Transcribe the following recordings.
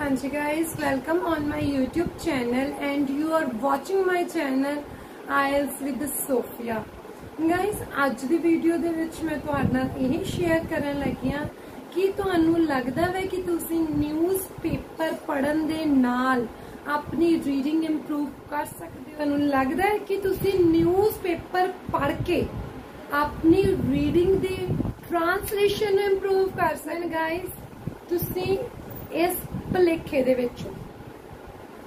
Hanji guys, welcome on my YouTube channel and you are watching my channel IELTS with Sophia. Guys, ਅੱਜ ਦੀ video ਦੇ ਵਿੱਚ ਮੈਂ ਤੁਹਾਡੇ ਨਾਲ ਇਹ ਸ਼ੇਅਰ ਕਰਨ ਲੱਗੀ ਹਾਂ ਕਿ ਤੁਹਾਨੂੰ ਲੱਗਦਾ ਹੈ ਕਿ ਤੁਸੀਂ ਨਿਊਜ਼ ਪੇਪਰ ਪੜਨ ਦੇ ਨਾਲ ਆਪਣੀ ਰੀਡਿੰਗ ਇੰਪਰੂਵ ਕਰ ਸਕਦੇ ਹੋ ਤੁਹਾਨੂੰ ਲੱਗਦਾ ਹੈ ਕਿ ਤੁਸੀਂ ਨਿਊਜ਼ ਪੇਪਰ ਪੜ ਕੇ ਆਪਣੀ ਰੀਡਿੰਗ ਦੀ ਟ੍ਰਾਂਸਲੇਸ਼ਨ ਇੰਪਰੂਵ ਕਰ ਸਕਦੇ ਗਾਇਸ ਤੁਸੀਂ ਇਸ ਭਲੇਖੇ ਦੇ ਵਿੱਚ।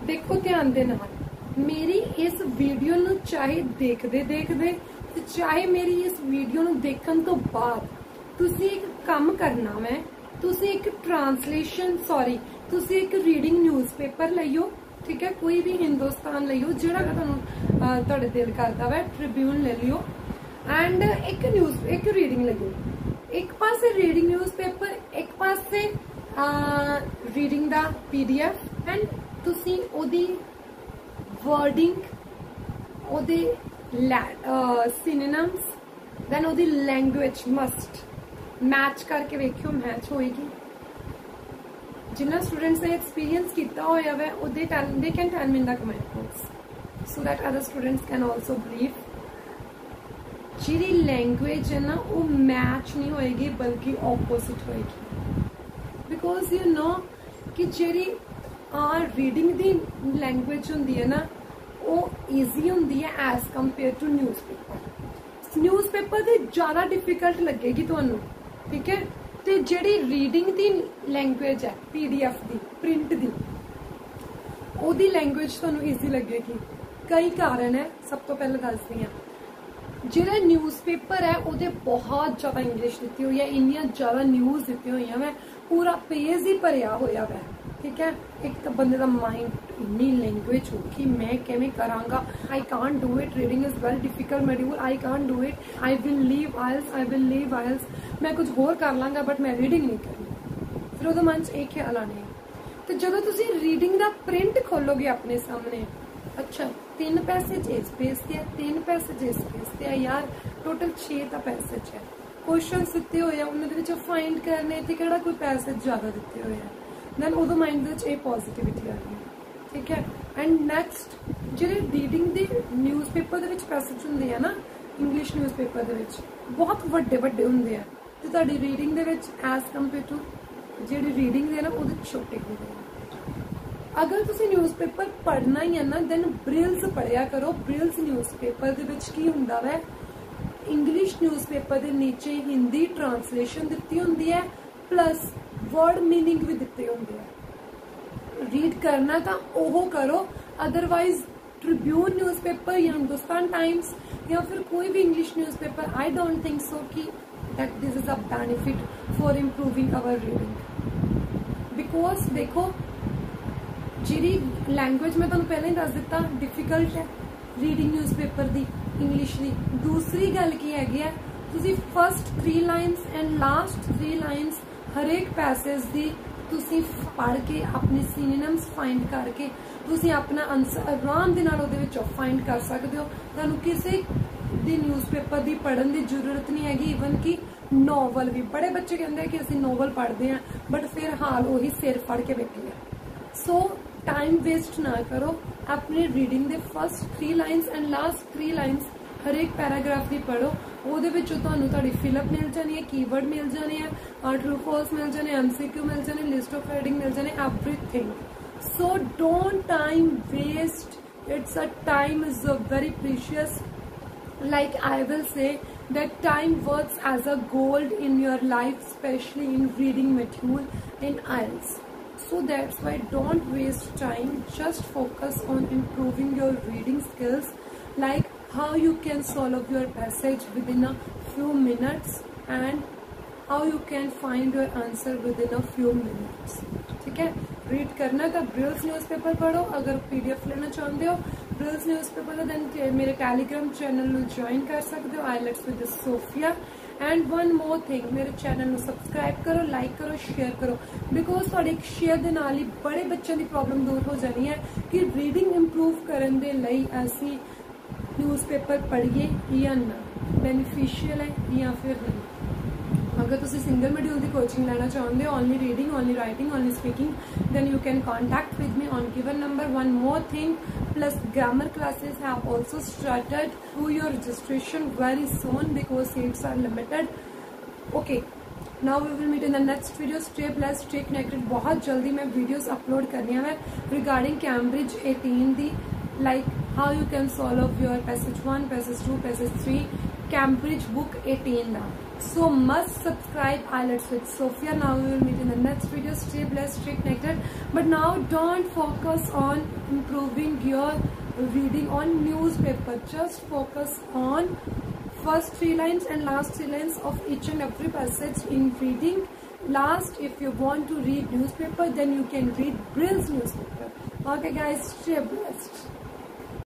ਦੇਖੋ ਧਿਆਨ ਦੇ ਨਾਲ। ਮੇਰੀ ਇਸ ਵੀਡੀਓ ਨੂੰ ਚਾਹੇ ਦੇਖਦੇ ਦੇਖਦੇ ਤੇ ਚਾਹੇ ਮੇਰੀ ਇਸ ਵੀਡੀਓ ਨੂੰ ਦੇਖਣ ਤੋਂ ਬਾਅਦ ਤੁਸੀਂ ਇੱਕ ਕੰਮ ਕਰਨਾ ਮੈਂ, ਤੁਸੀਂ ਇੱਕ ਟ੍ਰਾਂਸਲੇਸ਼ਨ ਸੌਰੀ ਤੁਸੀਂ ਇੱਕ ਰੀਡਿੰਗ ਨਿਊਜ਼ਪੇਪਰ ਲਈਓ, ਠੀਕ ਹੈ? ਕੋਈ ਵੀ ਹਿੰਦੁਸਤਾਨ ਲਈਓ, ਜਿਹੜਾ ਤੁਹਾਨੂੰ ਤੁਹਾਡੇ ਦਿਲ ਕਰਦਾ ਵਾ ਟ੍ਰਿਬਿਊਨ ਲੈ ਲਿਓ। ਐਂਡ ਇੱਕ ਨਿਊਜ਼ ਇੱਕ ਰੀਡਿੰਗ ਲਈਓ ਇੱਕ ਪਾਸੇ ਰੀਡਿੰਗ ਨਿਊਜ਼ਪੇਪਰ ਇੱਕ ਪਾਸੇ ਰੀਡਿੰਗ ਦਾ ਪੀਡੀਐਫ ਐਂਡ ਤੁਸੀਂ ਉਹਦੀ ਵਰਡਿੰਗ ਉਹਦੇ ਸਿਨੋਨਮਸ ਦੈਨ ਉਹਦੀ ਲੈਂਗੁਏਜ ਮਸਟ ਮੈਚ ਕਰਕੇ ਵੇਖਿਓ ਮੈਚ ਹੋਏਗੀ। ਜਿਨ੍ਹਾਂ ਸਟੂਡੈਂਟਸ ਨੇ ਐਕਸਪੀਰੀਅੰਸ ਕੀਤਾ ਹੋਇਆ ਵਾ, ਉਹਦੇ ਟੈਲ ਦੇ can tell me the comment box so that other students can also believe ਜਿਹੜੀ ਲੈਂਗੁਏਜ ਹੈ ਨਾ, ਉਹ ਮੈਚ ਨਹੀਂ ਹੋਏਗੀ, ਬਲਕਿ ਆਪੋਜ਼ਿਟ ਹੋਏਗੀ। ਬਿਕੋਜ਼ ਯੂ ਨੋ ਕਿ ਜਿਹੜੀ ਆ ਰੀਡਿੰਗ ਦੀ ਲੈਂਗੁਏਜ ਹੁੰਦੀ ਹੈ ਨਾ ਉਹ ਈਜ਼ੀ ਹੁੰਦੀ ਹੈ as compare to newspaper newspaper ਦੀ ਜ਼ਿਆਦਾ ਡਿਫਿਕਲਟ ਲੱਗੇਗੀ ਤੁਹਾਨੂੰ ਠੀਕ ਹੈ ਤੇ ਜਿਹੜੀ ਰੀਡਿੰਗ ਦੀ ਲੈਂਗੁਏਜ ਹੈ ਪੀਡੀਐਫ ਦੀ ਪ੍ਰਿੰਟ ਦੀ ਉਹਦੀ ਲੈਂਗੁਏਜ ਤੁਹਾਨੂੰ ਈਜ਼ੀ ਲੱਗੇਗੀ ਕਈ ਕਾਰਨ ਹੈ ਸਭ ਤੋਂ ਪਹਿਲਾਂ ਦੱਸਦੀ ਹਾਂ ਜਿਹੜਾ ਨਿਊਜ਼ਪੇਪਰ ਹੈ, ਉਹਦੇ ਬਹੁਤ ਜ਼ਿਆਦਾ ਇੰਗਲਿਸ਼ ਦਿੱਤੀ ਹੋਈ ਹੈ, ਇੰਨੀਆਂ ਜ਼ਿਆਦਾ ਨਿਊਜ਼ ਦਿੱਤੀਆਂ ਹੋਈਆਂ ਮੈਂ ਪੂਰਾ ਪੇਜ ਹੀ ਭਰਿਆ ਹੋਇਆ ਵੈ, ਠੀਕ ਹੈ? ਇੱਕ ਤਾਂ ਬੰਦੇ ਦਾ ਮਾਈਂਡ ਇੰਨੀ ਲੈਂਗੁਏਜ ਹੋ ਕਿ ਮੈਂ ਕਿਵੇਂ ਕਰਾਂਗਾ? I can't do it reading is very difficult module I can't do it I will leave IELTS I will leave IELTS ਮੈਂ ਕੁਝ ਹੋਰ ਕਰ ਲਾਂਗਾ ਬਟ ਮੈਂ ਰੀਡਿੰਗ ਨਹੀਂ ਕਰਨੀ। ਫਿਰ ਉਹਦੇ ਮਨ 'ਚ ਇਹ ਖਿਆਲ ਆਣੇ ਤੇ ਜਦੋਂ ਤੁਸੀਂ ਰੀਡਿੰਗ ਦਾ ਪ੍ਰਿੰਟ ਖੋਲੋਗੇ ਆਪਣੇ ਸਾਹਮਣੇ, ਅੱਛਾ। ਤਿੰਨ ਪੈਸੇਜ ਇਸ ਪੇਜ ਤੇ ਹੈ, ਤਿੰਨ ਪੈਸੇਜ ਇਸ ਪੇਜ ਤੇ ਹੈ ਯਾਰ ਟੋਟਲ 6 ਤਾਂ ਪੈਸੇਜ ਹੈ। ਕੁਐਸਚਨਸ ਦਿੱਤੇ ਹੋਏ ਆ, ਉਹਨਾਂ ਦੇ ਵਿੱਚ ਫਾਈਂਡ ਕਰਨੇ ਤੇ ਕਿਹੜਾ ਕੋਈ ਪੈਸੇਜ ਜ਼ਿਆਦਾ ਦਿੱਤੇ ਹੋਏ ਆ? ਦੈਨ ਉਦੋਂ ਮਾਈਂਡ ਦੇ ਵਿੱਚ ਇਹ ਪੋਜ਼ਿਟਿਵਿਟੀ ਆ ਗਈ। ਠੀਕ ਹੈ? ਐਂਡ ਨੈਕਸਟ ਜਿਹੜੇ ਰੀਡਿੰਗ ਦੇ ਨਿਊਜ਼ਪੇਪਰ ਦੇ ਵਿੱਚ ਪੈਸੇਜ ਹੁੰਦੇ ਆ ਨਾ ਇੰਗਲਿਸ਼ ਨਿਊਜ਼ਪੇਪਰ ਦੇ ਵਿੱਚ, ਬਹੁਤ ਵੱਡੇ ਵੱਡੇ ਹੁੰਦੇ ਆ। ਤੇ ਤੁਹਾਡੀ ਰੀਡਿੰਗ ਦੇ ਵਿੱਚ ਐਸ ਕੰਪੇਅਰ ਟੂ ਜਿਹੜੀ ਰੀਡਿੰਗ ਦੇ ਨਾ, ਉਹਦੇ ਛੋਟੇ ਹੁੰਦੇ ਆ। ਅਗਰ ਤੁਸੀਂ ਨਿਊਜ਼ਪੇਪਰ ਪੜ੍ਹਨਾ ਹੀ ਹੈ ਨਾ ਦੈਨ ਬ੍ਰਿਲਸ ਪੜਿਆ ਕਰੋ ਬ੍ਰਿਲਸ ਨਿਊਜ਼ਪੇਪਰ ਦੇ ਵਿੱਚ ਕੀ ਹੁੰਦਾ ਵੈ ਇੰਗਲਿਸ਼ ਨਿਊਜ਼ਪੇਪਰ ਦੇ ਨੀਚੇ ਹਿੰਦੀ ਟ੍ਰਾਂਸਲੇਸ਼ਨ ਦਿੱਤੀ ਹੁੰਦੀ ਹੈ ਪਲੱਸ ਵਰਡ मीनिंग ਵੀ ਦਿੱਤੇ ਹੁੰਦੇ ਆ ਰੀਡ ਕਰਨਾ ਤਾਂ ਉਹ ਕਰੋ ਅਦਰਵਾਈਜ਼ ਟ੍ਰਿਬਿਊਨ ਨਿਊਜ਼ਪੇਪਰ ਜਾਂ ਹਿੰਦੁਸਤਾਨ ਟਾਈਮਸ ਜਾਂ ਫਿਰ ਕੋਈ ਵੀ English newspaper I don't think so ਕਿ that this is a benefit for improving our reading because ਦੇਖੋ ਜਿਹੜੀ ਲੈਂਗੁਏਜ ਮੈਂ ਤੁਹਾਨੂੰ ਪਹਿਲਾਂ ਹੀ ਦੱਸ ਦਿੱਤਾ ਡਿਫਿਕਲਟ ਹੈ ਰੀਡਿੰਗ ਨਿਊਜ਼ਪੇਪਰ ਦੀ ਇੰਗਲਿਸ਼ ਦੀ। ਦੂਸਰੀ ਗੱਲ ਕੀ ਹੈਗੀ ਹੈ, ਤੁਸੀਂ first 3 lines and last 3 lines ਹਰੇਕ ਪੈਸੇਜ ਦੀ ਤੁਸੀਂ ਪੜ੍ਹ ਕੇ ਆਪਣੇ ਸਿਨੋਨਮਸ ਫਾਈਂਡ ਕਰਕੇ ਤੁਸੀਂ ਆਪਣਾ ਆਨਸਰ ਆਰਾਮ ਦੇ ਨਾਲ ਉਹਦੇ ਵਿੱਚੋਂ ਫਾਈਂਡ ਕਰ ਸਕਦੇ ਹੋ। ਤੁਹਾਨੂੰ ਕਿਸੇ ਦੀ ਨਿਊਜ਼ਪੇਪਰ ਦੀ ਪੜਨ ਦੀ ਜ਼ਰੂਰਤ ਨਹੀਂ ਹੈਗੀ ਇਵਨ ਕਿ ਨੋਵਲ ਵੀ। ਬੜੇ ਬੱਚੇ ਕਹਿੰਦੇ ਕਿ ਅਸੀਂ ਨੋਵਲ ਪੜ੍ਹਦੇ ਆ ਬਟ ਫਿਰ ਹਾਲ ਉਹੀ ਸਿਰ ਫੜ ਕੇ ਬੈਠੇ ਆ। ਸੋ ਟਾਈਮ ਵੇਸਟ ਨਾ ਕਰੋ। ਆਪਣੇ ਰੀਡਿੰਗ ਦੇ first 3 lines and last 3 lines ਹਰੇਕ ਪੈਰਾਗ੍ਰਾਫ ਦੀ ਪੜੋ ਉਹਦੇ ਵਿੱਚੋਂ ਤੁਹਾਨੂੰ ਤੁਹਾਡੀ ਫਿਲਅਪ ਮਿਲ ਜਾਣੀ ਹੈ ਕੀਵਰਡ ਮਿਲ ਜਾਣੇ ਆ ਟਰੂ ਫਾਲਸ ਮਿਲ ਜਾਣੇ ਐਮਸੀਕਿਊ ਮਿਲ ਜਾਣੇ ਲਿਸਟ ਆਫ ਹੈਡਿੰਗ ਮਿਲ ਜਾਣੇ everything so don't time waste it's a time is a very precious like I will say that time works as a gold in your life, especially in reading material in IELTS So that's why don't waste time. Just focus on improving your reading skills like how you can solve your passage within a few minutes and how you can find your answer within a few minutes. ठीक है read करना तो ब्रिल्स newspaper पढ़ो अगर PDF लेना चाहते हो ब्रिल्स न्यूज़पेपर देन मेरे टेलीग्राम चैनल में ज्वाइन कर सकते हो I let's with Sophia and one more thing ਮੇਰੇ ਚੈਨਲ ਨੂੰ ਸਬਸਕ੍ਰਾਈਬ ਕਰੋ ਲਾਈਕ ਕਰੋ ਸ਼ੇਅਰ ਕਰੋ। ਬਿਕੋਜ਼ ਤੁਹਾਡੇ ਇੱਕ ਸ਼ੇਅਰ ਦੇ ਨਾਲ ਹੀ ਬੜੇ ਬੱਚਿਆਂ ਦੀ ਪ੍ਰੋਬਲਮ ਦੂਰ ਹੋ ਜਾਣੀ ਹੈ ਕਿ ਰੀਡਿੰਗ ਇੰਪਰੂਵ ਕਰਨ ਦੇ ਲਈ ਅਸੀਂ ਨਿਊਜ਼ਪੇਪਰ ਪੜ੍ਹੀਏ ਜਾਂ ਨਾ। ਬੈਨੀਫੀਸ਼ੀਅਲ ਹੈ ਜਾਂ ਫਿਰ ਅਗਰ ਤੁਸੀਂ ਸਿੰਗਲ ਮੋਡਿਊਲ ਦੀ ਕੋਚਿੰਗ ਲੈਣਾ ਚਾਹੁੰਦੇ ਹੋ only reading only writing only speaking then you can contact with me on given number one more thing plus grammar classes have also started do your registration very soon because seats are limited okay now we will meet in the next video stay blessed stay connected ਬਹੁਤ ਜਲਦੀ ਮੈਂ videos upload ਕਰਨੀਆਂ ਮੈਂ regarding cambridge 18 the like how you can solve your passage 1 passage 2 passage 3 cambridge book 18 now. So must subscribe ielts with sophia. Now we will meet in the next video. Stay blessed stay connected. But now don't focus on improving your reading on newspaper. Just focus on first three lines and last three lines of each and every passage in reading. Last if you want to read newspaper then you can read brill's newspaper. Okay guys stay blessed